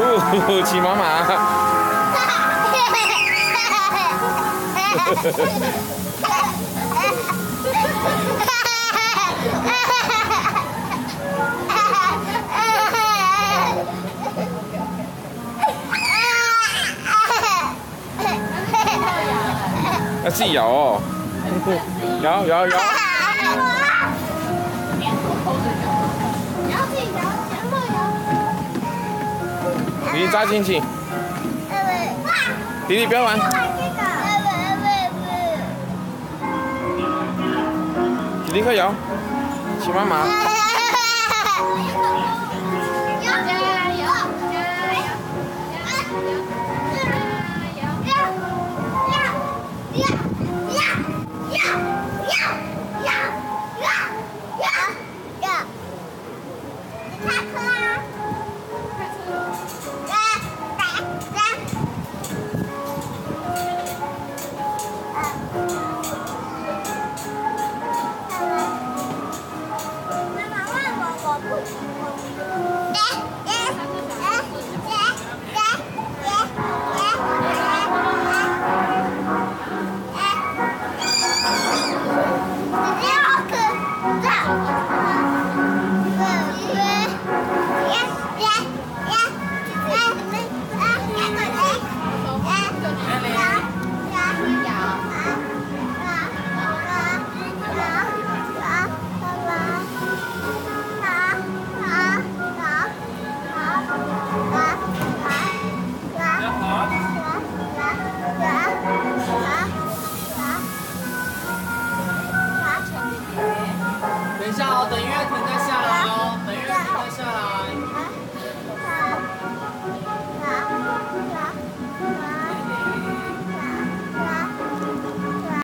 哦骑妈妈。要自己摇哦，摇摇摇。弟弟抓进去，弟弟不要玩。弟弟快摇，骑妈妈。等